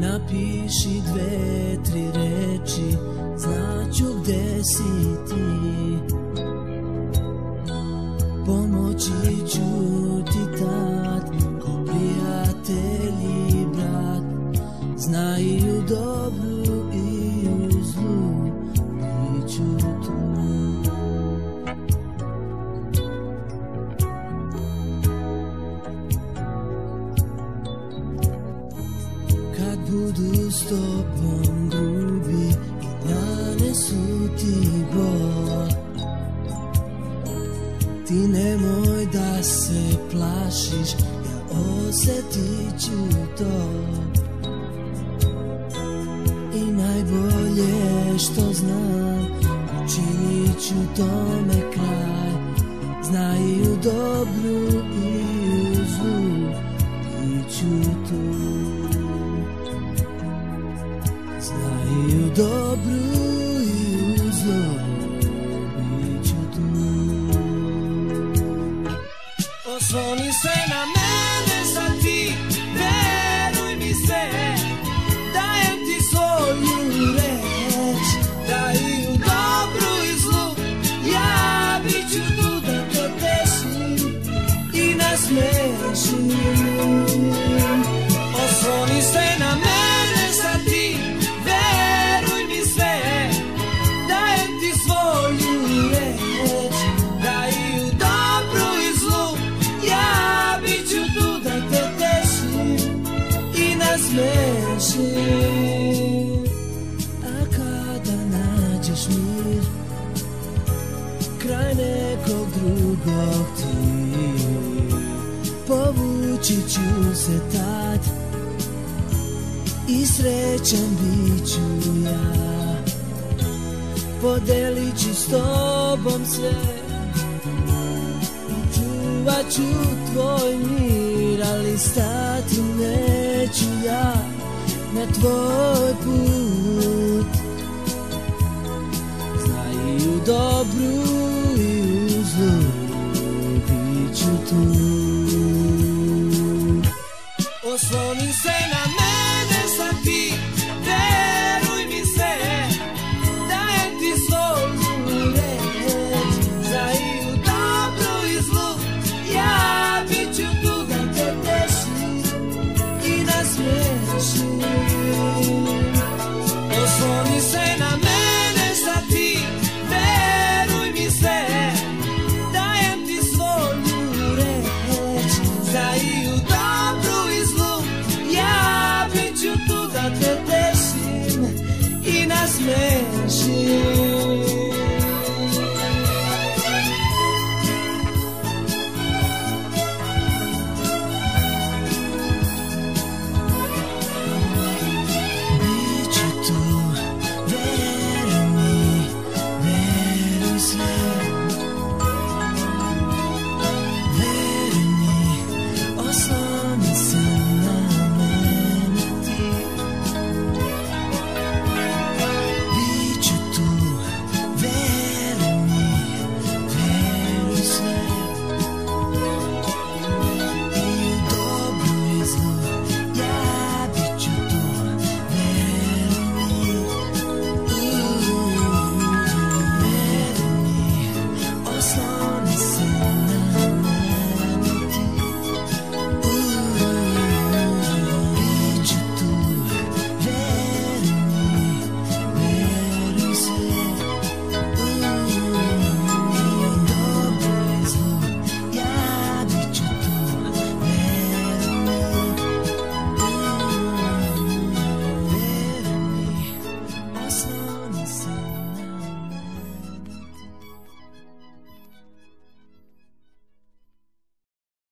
Napiši dve, tri reči, znaću gde si ti Pomoći ću ti tad, ko brat. Znaju dobru i u zlu, bit ću tu. Kad budu s tobom Ti nemoj da se plašiš, ja osjetit ću to. I najbolje što znam, učinit ću tome kraj. Znaju dobru i u zlu, ću tu. Znaju dobru nađeš mir kraj nekog drugog ti. Povući ću se tad. I srećan bit ću ja. Podelit ću s tobom sve. Čuvat ću tvoj mir Ali stati neću ja na tvoj put Osloni se Ja